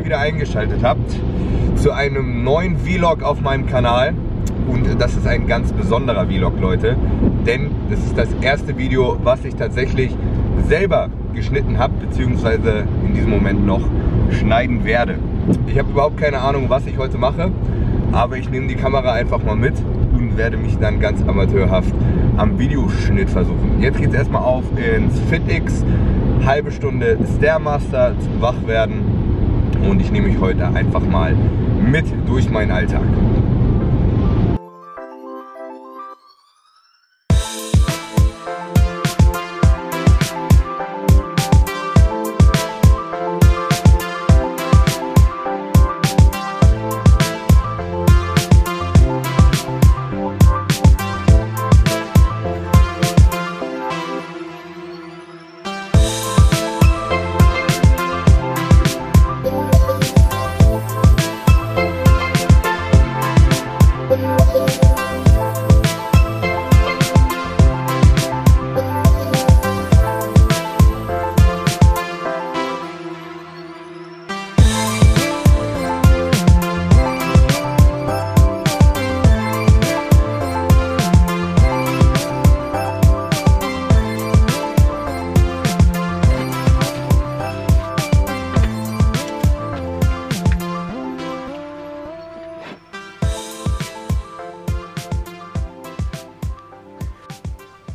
eingeschaltet habt zu einem neuen Vlog auf meinem Kanal. Und das ist ein ganz besonderer Vlog, Leute. Denn das ist das erste Video, was ich tatsächlich selber geschnitten habe, beziehungsweise in diesem Moment noch schneiden werde. Ich habe überhaupt keine Ahnung, was ich heute mache, aber ich nehme die Kamera einfach mal mit und werde mich dann ganz amateurhaft am Videoschnitt versuchen. Jetzt geht es erstmal auf ins FitX, halbe Stunde Stairmaster zum Wachwerden und ich nehme mich heute einfach mal mit durch meinen Alltag.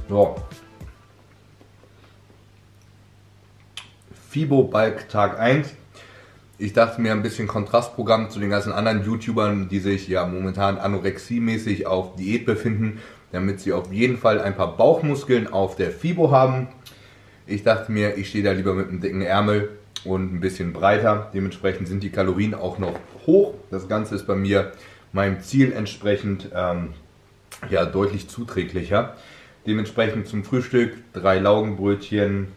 So. Fibo Balk Tag 1. Ich dachte mir ein bisschen Kontrastprogramm zu den ganzen anderen YouTubern, die sich ja momentan anorexiemäßig auf Diät befinden, damit sie auf jeden Fall ein paar Bauchmuskeln auf der Fibo haben. Ich dachte mir, ich stehe da lieber mit einem dicken Ärmel und ein bisschen breiter. Dementsprechend sind die Kalorien auch noch hoch. Das Ganze ist bei mir meinem Ziel entsprechend ähm, ja, deutlich zuträglicher. Dementsprechend zum Frühstück drei Laugenbrötchen,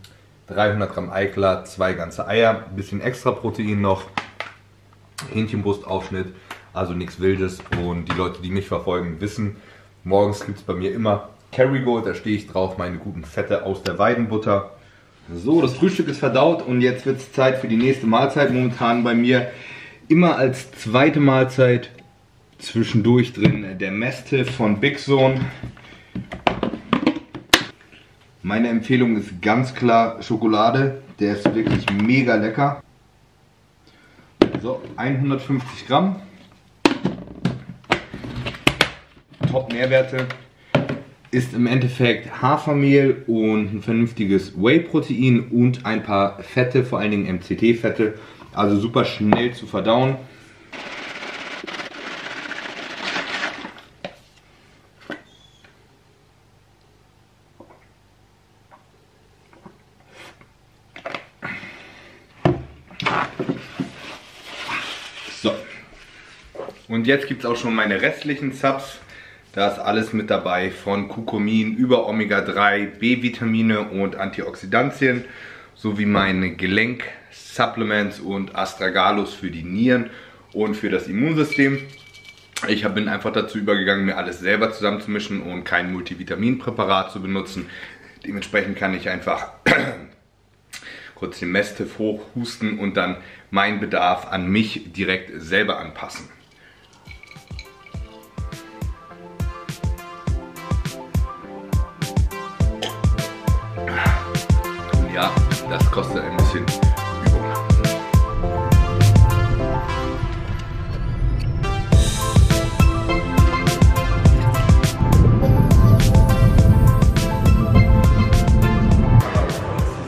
300 Gramm Eiklar, zwei ganze Eier, ein bisschen extra Protein noch, Hähnchenbrustaufschnitt, also nichts Wildes. Und die Leute, die mich verfolgen, wissen, morgens gibt es bei mir immer Kerrygold, da stehe ich drauf, meine guten Fette aus der Weidenbutter. So, das Frühstück ist verdaut und jetzt wird es Zeit für die nächste Mahlzeit. Momentan bei mir immer als zweite Mahlzeit zwischendurch drin der Mastiff von Big Zone. Meine Empfehlung ist ganz klar Schokolade. Der ist wirklich mega lecker. So, 150 Gramm. Top Nährwerte. Ist im Endeffekt Hafermehl und ein vernünftiges Whey-Protein und ein paar Fette, vor allen Dingen MCT-Fette. Also super schnell zu verdauen. So. Und jetzt gibt es auch schon meine restlichen Subs. Da ist alles mit dabei, von Kurkumin über Omega-3, B-Vitamine und Antioxidantien, sowie meine Gelenk-Supplements und Astragalus für die Nieren und für das Immunsystem. Ich bin einfach dazu übergegangen, mir alles selber zusammenzumischen und kein Multivitaminpräparat zu benutzen. Dementsprechend kann ich einfach kurz den Messtiff hochhusten und dann meinen Bedarf an mich direkt selber anpassen. Das kostet ein bisschen Übung.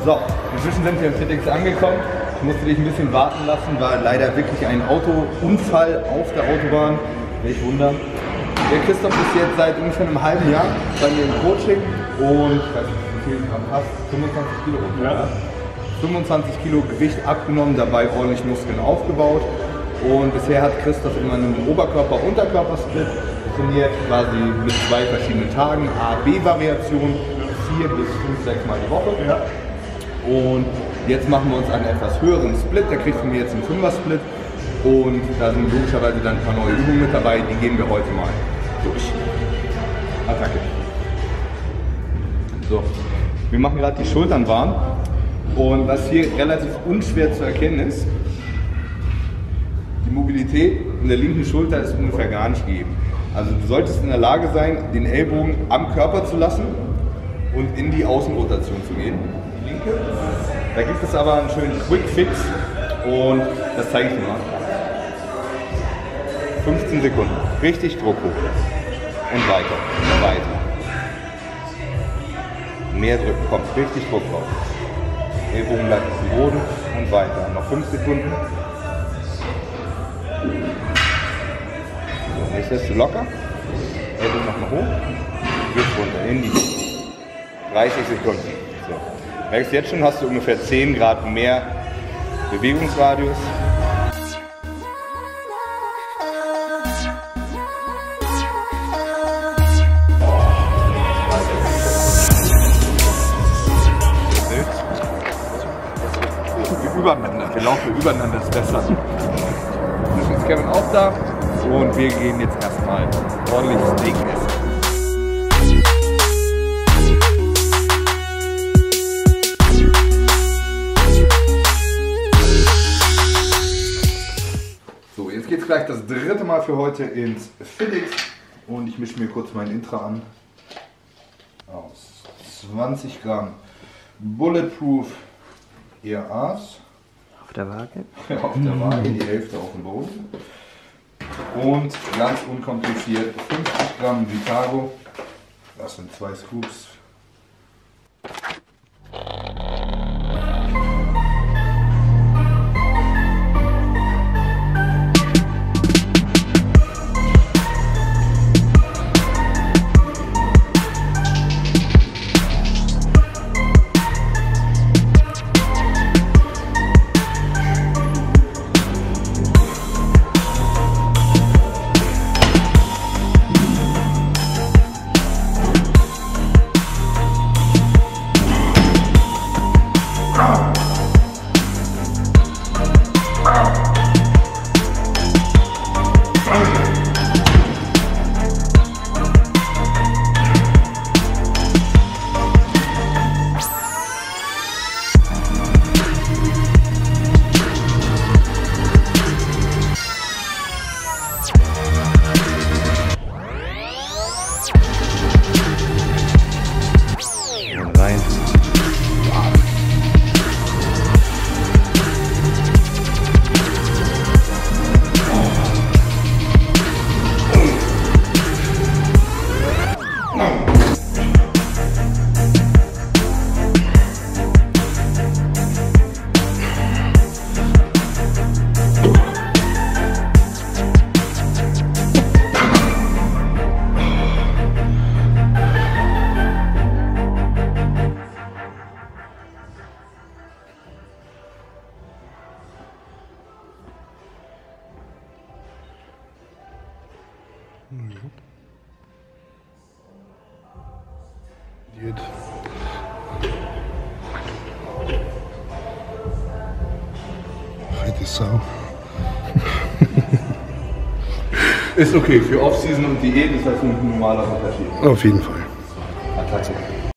So, inzwischen sind wir im FedEx angekommen. Ich musste dich ein bisschen warten lassen, war leider wirklich ein Autounfall auf der Autobahn. Welch Wunder. Der Christoph ist jetzt seit ungefähr einem halben Jahr bei mir im Coaching und ich weiß nicht, wie viel fast 25 Kilo. Ja. 25 Kilo Gewicht abgenommen, dabei ordentlich Muskeln aufgebaut. Und bisher hat Christoph immer einen Oberkörper-Unterkörper-Split trainiert, quasi mit zwei verschiedenen Tagen, A-B-Variation, vier bis fünf, sechs Mal die Woche. Ja. Und jetzt machen wir uns einen etwas höheren Split. Der kriegt von mir jetzt einen Fünfer-Split. Und da sind logischerweise dann ein paar neue Übungen mit dabei. Die gehen wir heute mal durch. Attacke. So, wir machen gerade die Schultern warm. Und was hier relativ unschwer zu erkennen ist, Mobilität in der linken Schulter ist ungefähr gar nicht gegeben. Also du solltest in der Lage sein, den Ellbogen am Körper zu lassen und in die Außenrotation zu gehen. Die linke. Da gibt es aber einen schönen Quick Fix und das zeige ich dir mal. 15 Sekunden. Richtig Druck hoch. Und weiter. Und weiter. Mehr drücken. Kommt richtig Druck drauf. Ellbogen bleibt auf dem Boden und weiter. Noch 5 Sekunden. So, jetzt lässt du locker. Ellbogen nochmal hoch. Geht's runter. In die 30 Sekunden. So. Merkst jetzt schon, hast du ungefähr 10 Grad mehr Bewegungsradius. Übereinander. Wir laufen übereinander, ist besser. Zwischen ist Kevin auch da und wir gehen jetzt erstmal ordentlich Steak essen. So, jetzt geht's gleich das dritte Mal für heute ins Felix und ich mische mir kurz mein Intra an. Aus 20 Gramm Bulletproof ERAs Der Waage. auf der Waage, die Hälfte auf dem Boden. Und ganz unkompliziert 50 Gramm Vitago. Das sind zwei Scoops. Und Geht. Fette Sau. Ist okay für Off-Season und Diät ist das ein normaler Unterschied. Auf jeden Fall. Attacke.